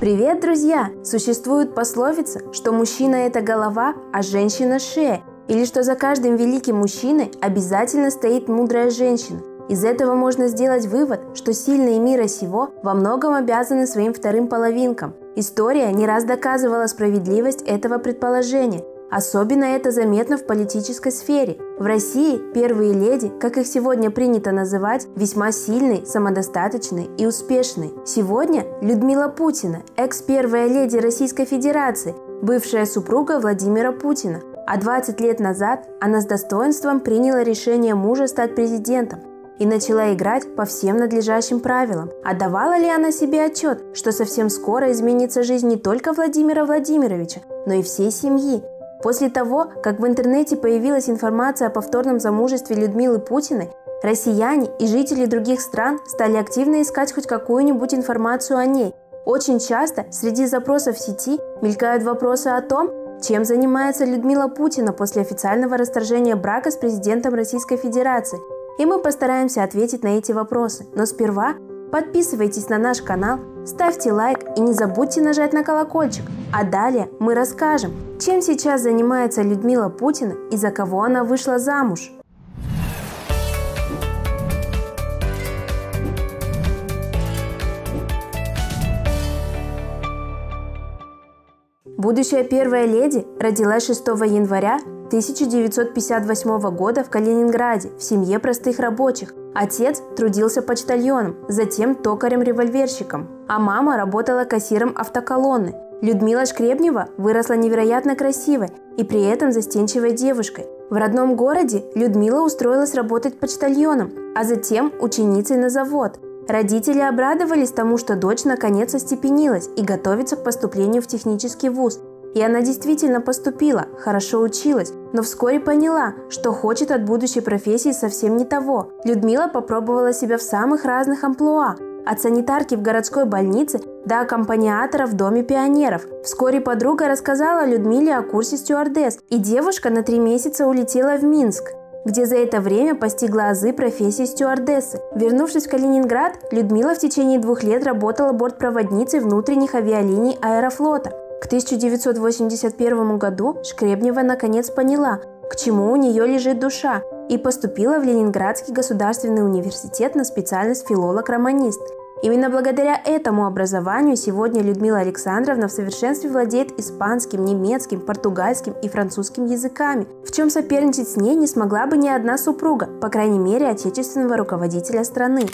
Привет, друзья! Существует пословица, что мужчина – это голова, а женщина – шея, или что за каждым великим мужчиной обязательно стоит мудрая женщина. Из этого можно сделать вывод, что сильные мира сего во многом обязаны своим вторым половинкам. История не раз доказывала справедливость этого предположения, Особенно это заметно в политической сфере. В России первые леди, как их сегодня принято называть, весьма сильные, самодостаточные и успешные. Сегодня Людмила Путина, экс-первая леди Российской Федерации, бывшая супруга Владимира Путина. А 20 лет назад она с достоинством приняла решение мужа стать президентом и начала играть по всем надлежащим правилам. А давала ли она себе отчет, что совсем скоро изменится жизнь не только Владимира Владимировича, но и всей семьи, После того, как в интернете появилась информация о повторном замужестве Людмилы Путиной, россияне и жители других стран стали активно искать хоть какую-нибудь информацию о ней. Очень часто среди запросов в сети мелькают вопросы о том, чем занимается Людмила Путина после официального расторжения брака с президентом Российской Федерации. И мы постараемся ответить на эти вопросы. Но сперва подписывайтесь на наш канал, ставьте лайк и не забудьте нажать на колокольчик. А далее мы расскажем, чем сейчас занимается Людмила Путина и за кого она вышла замуж? Будущая первая леди родилась 6 января 1958 года в Калининграде в семье простых рабочих. Отец трудился почтальоном, затем токарем-револьверщиком, а мама работала кассиром автоколонны – Людмила Шкребнева выросла невероятно красивой и при этом застенчивой девушкой. В родном городе Людмила устроилась работать почтальоном, а затем ученицей на завод. Родители обрадовались тому, что дочь наконец остепенилась и готовится к поступлению в технический вуз. И она действительно поступила, хорошо училась, но вскоре поняла, что хочет от будущей профессии совсем не того. Людмила попробовала себя в самых разных амплуа, от санитарки в городской больнице до аккомпаниатора в Доме пионеров. Вскоре подруга рассказала Людмиле о курсе стюардесс, и девушка на три месяца улетела в Минск где за это время постигла азы профессии стюардессы. Вернувшись в Калининград, Людмила в течение двух лет работала бортпроводницей внутренних авиалиний Аэрофлота. К 1981 году Шкребнева наконец поняла, к чему у нее лежит душа, и поступила в Ленинградский государственный университет на специальность филолог-романист. Именно благодаря этому образованию сегодня Людмила Александровна в совершенстве владеет испанским, немецким, португальским и французским языками, в чем соперничать с ней не смогла бы ни одна супруга, по крайней мере отечественного руководителя страны.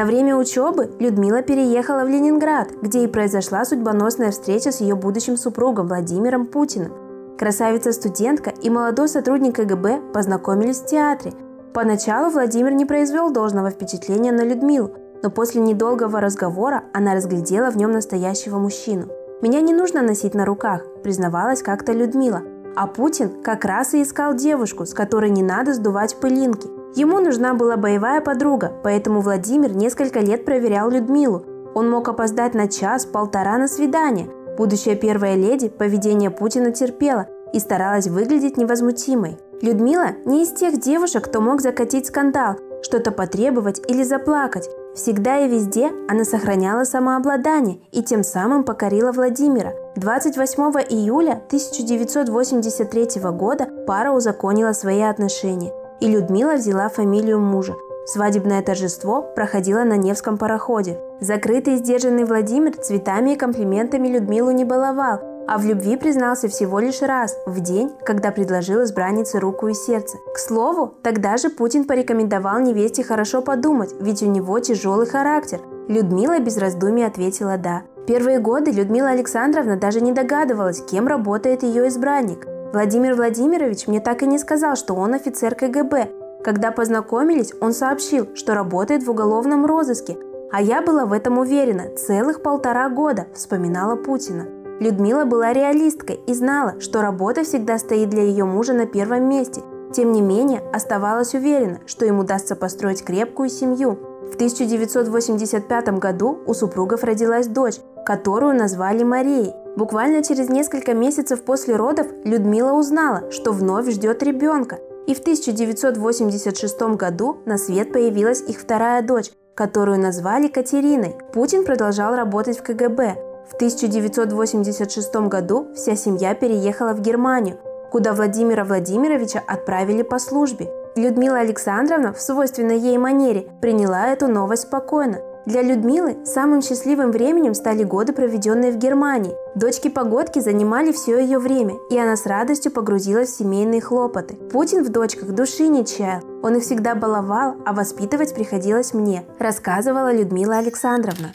На время учебы Людмила переехала в Ленинград, где и произошла судьбоносная встреча с ее будущим супругом Владимиром Путиным. Красавица-студентка и молодой сотрудник КГБ познакомились в театре. Поначалу Владимир не произвел должного впечатления на Людмилу, но после недолгого разговора она разглядела в нем настоящего мужчину. «Меня не нужно носить на руках», – признавалась как-то Людмила. А Путин как раз и искал девушку, с которой не надо сдувать пылинки. Ему нужна была боевая подруга, поэтому Владимир несколько лет проверял Людмилу. Он мог опоздать на час-полтора на свидание – Будущая первая леди поведение Путина терпела и старалась выглядеть невозмутимой. Людмила не из тех девушек, кто мог закатить скандал, что-то потребовать или заплакать. Всегда и везде она сохраняла самообладание и тем самым покорила Владимира. 28 июля 1983 года пара узаконила свои отношения, и Людмила взяла фамилию мужа – Свадебное торжество проходило на Невском пароходе. Закрытый и сдержанный Владимир цветами и комплиментами Людмилу не баловал, а в любви признался всего лишь раз, в день, когда предложил избраннице руку и сердце. К слову, тогда же Путин порекомендовал невесте хорошо подумать, ведь у него тяжелый характер. Людмила без раздумий ответила «да». Первые годы Людмила Александровна даже не догадывалась, кем работает ее избранник. Владимир Владимирович мне так и не сказал, что он офицер КГБ, когда познакомились, он сообщил, что работает в уголовном розыске, а я была в этом уверена целых полтора года, вспоминала Путина. Людмила была реалисткой и знала, что работа всегда стоит для ее мужа на первом месте. Тем не менее, оставалась уверена, что им удастся построить крепкую семью. В 1985 году у супругов родилась дочь, которую назвали Марией. Буквально через несколько месяцев после родов Людмила узнала, что вновь ждет ребенка – и в 1986 году на свет появилась их вторая дочь, которую назвали Катериной. Путин продолжал работать в КГБ. В 1986 году вся семья переехала в Германию, куда Владимира Владимировича отправили по службе. Людмила Александровна в свойственной ей манере приняла эту новость спокойно. Для Людмилы самым счастливым временем стали годы, проведенные в Германии. Дочки-погодки занимали все ее время, и она с радостью погрузилась в семейные хлопоты. Путин в дочках души не чаял. Он их всегда баловал, а воспитывать приходилось мне, рассказывала Людмила Александровна.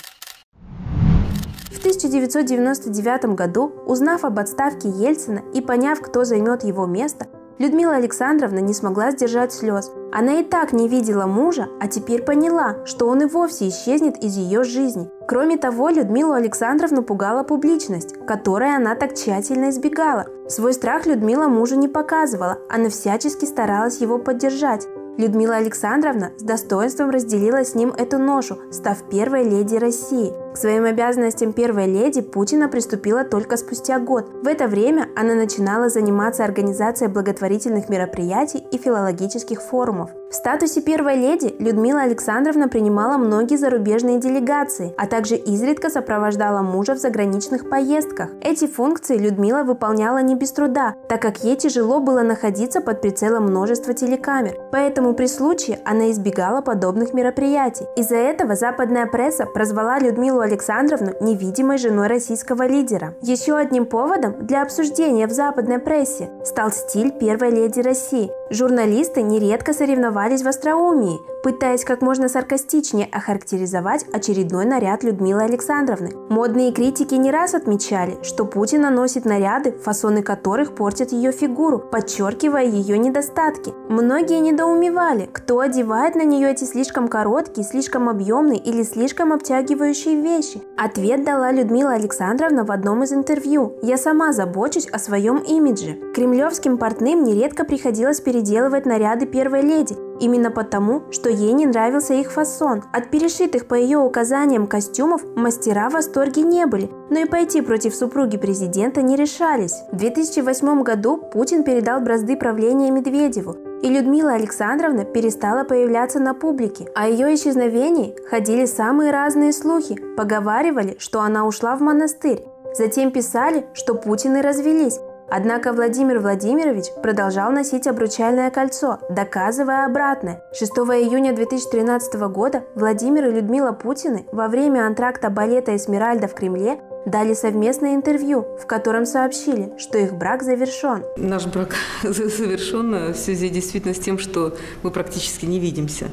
В 1999 году, узнав об отставке Ельцина и поняв, кто займет его место, Людмила Александровна не смогла сдержать слез. Она и так не видела мужа, а теперь поняла, что он и вовсе исчезнет из ее жизни. Кроме того, Людмилу Александровну пугала публичность, которой она так тщательно избегала. Свой страх Людмила мужу не показывала, она всячески старалась его поддержать. Людмила Александровна с достоинством разделила с ним эту ношу, став первой леди России. К своим обязанностям первой леди Путина приступила только спустя год. В это время она начинала заниматься организацией благотворительных мероприятий и филологических форумов. В статусе первой леди Людмила Александровна принимала многие зарубежные делегации, а также изредка сопровождала мужа в заграничных поездках. Эти функции Людмила выполняла не без труда, так как ей тяжело было находиться под прицелом множества телекамер. Поэтому при случае она избегала подобных мероприятий. Из-за этого западная пресса прозвала Людмилу Александровну невидимой женой российского лидера. Еще одним поводом для обсуждения в западной прессе стал стиль первой леди России. Журналисты нередко соревновались в остроумии, пытаясь как можно саркастичнее охарактеризовать очередной наряд Людмилы Александровны. Модные критики не раз отмечали, что Путина носит наряды, фасоны которых портят ее фигуру, подчеркивая ее недостатки. Многие недоумевали, кто одевает на нее эти слишком короткие, слишком объемные или слишком обтягивающие вещи. Ответ дала Людмила Александровна в одном из интервью. «Я сама забочусь о своем имидже». Кремлевским портным нередко приходилось переделывать наряды первой леди, Именно потому, что ей не нравился их фасон. От перешитых по ее указаниям костюмов мастера в восторге не были, но и пойти против супруги президента не решались. В 2008 году Путин передал бразды правления Медведеву, и Людмила Александровна перестала появляться на публике. О ее исчезновении ходили самые разные слухи. Поговаривали, что она ушла в монастырь. Затем писали, что Путины развелись, Однако Владимир Владимирович продолжал носить обручальное кольцо, доказывая обратное. 6 июня 2013 года Владимир и Людмила Путины во время антракта балета «Эсмеральда» в Кремле дали совместное интервью, в котором сообщили, что их брак завершен. Наш брак завершен в связи действительно с тем, что мы практически не видимся.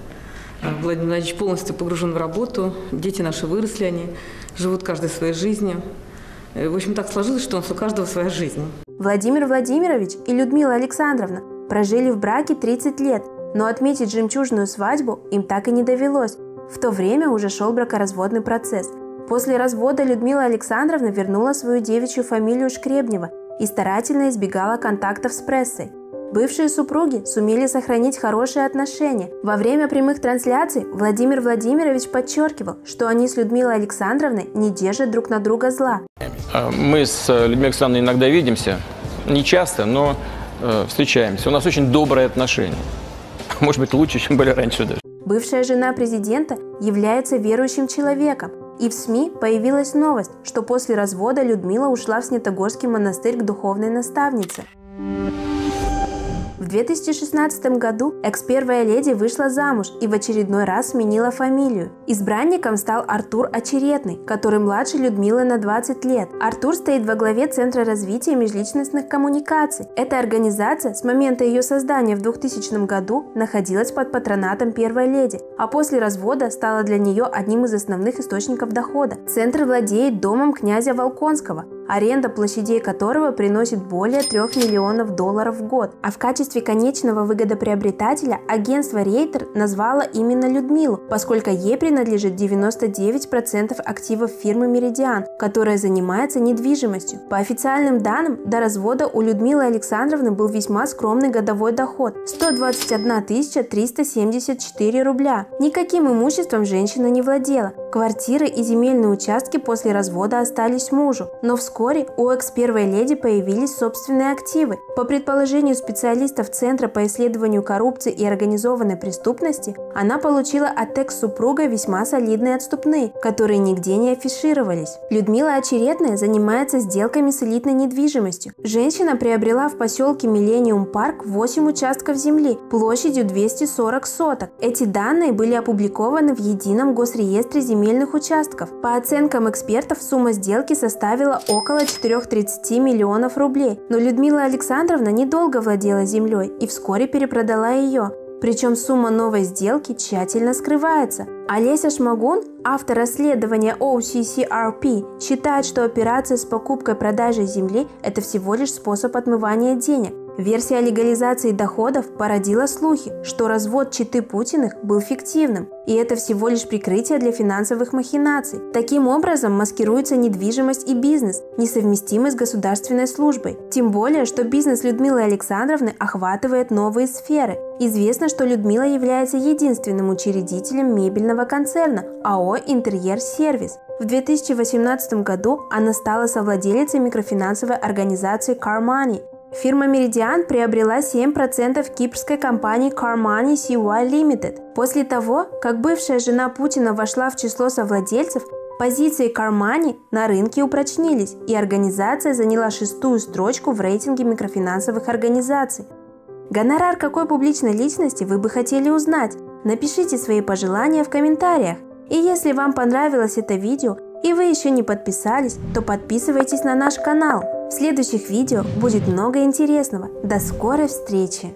Владимир Владимирович полностью погружен в работу, дети наши выросли, они живут каждой своей жизнью. В общем, так сложилось, что у нас у каждого своя жизнь. Владимир Владимирович и Людмила Александровна прожили в браке 30 лет, но отметить жемчужную свадьбу им так и не довелось. В то время уже шел бракоразводный процесс. После развода Людмила Александровна вернула свою девичью фамилию Шкребнева и старательно избегала контактов с прессой. Бывшие супруги сумели сохранить хорошие отношения. Во время прямых трансляций Владимир Владимирович подчеркивал, что они с Людмилой Александровной не держат друг на друга зла. А, мы с э, Людмилой Александровной иногда видимся, не часто, но э, встречаемся. У нас очень добрые отношения. Может быть, лучше, чем были раньше даже. Бывшая жена президента является верующим человеком. И в СМИ появилась новость, что после развода Людмила ушла в Снятогорский монастырь к духовной наставнице. В 2016 году экс-первая леди вышла замуж и в очередной раз сменила фамилию. Избранником стал Артур Очеретный, который младше Людмилы на 20 лет. Артур стоит во главе Центра развития межличностных коммуникаций. Эта организация с момента ее создания в 2000 году находилась под патронатом первой леди, а после развода стала для нее одним из основных источников дохода. Центр владеет домом князя Волконского, аренда площадей которого приносит более 3 миллионов долларов в год. А в качестве конечного выгодоприобретателя агентство Рейтер назвало именно Людмилу, поскольку ей принадлежит 99% активов фирмы Меридиан, которая занимается недвижимостью. По официальным данным, до развода у Людмилы Александровны был весьма скромный годовой доход – 121 374 рубля. Никаким имуществом женщина не владела, Квартиры и земельные участки после развода остались мужу, но вскоре у экс-первой леди появились собственные активы. По предположению специалистов Центра по исследованию коррупции и организованной преступности, она получила от экс-супруга весьма солидные отступные, которые нигде не афишировались. Людмила Очередная занимается сделками с элитной недвижимостью. Женщина приобрела в поселке Миллениум Парк 8 участков земли площадью 240 соток. Эти данные были опубликованы в едином госреестре земель земельных участков. По оценкам экспертов, сумма сделки составила около 430 миллионов рублей. Но Людмила Александровна недолго владела землей и вскоре перепродала ее. Причем сумма новой сделки тщательно скрывается. Олеся Шмагун, автор расследования OCCRP, считает, что операция с покупкой-продажей земли – это всего лишь способ отмывания денег. Версия легализации доходов породила слухи, что развод читы Путиных был фиктивным, и это всего лишь прикрытие для финансовых махинаций. Таким образом маскируется недвижимость и бизнес, несовместимый с государственной службой. Тем более, что бизнес Людмилы Александровны охватывает новые сферы. Известно, что Людмила является единственным учредителем мебельного концерна АО «Интерьер Сервис». В 2018 году она стала совладелицей микрофинансовой организации CarMoney, Фирма Meridian приобрела 7% кипрской компании Carmani CY Limited. После того, как бывшая жена Путина вошла в число совладельцев, позиции Carmani на рынке упрочнились, и организация заняла шестую строчку в рейтинге микрофинансовых организаций. Гонорар какой публичной личности вы бы хотели узнать? Напишите свои пожелания в комментариях. И если вам понравилось это видео и вы еще не подписались, то подписывайтесь на наш канал. В следующих видео будет много интересного. До скорой встречи!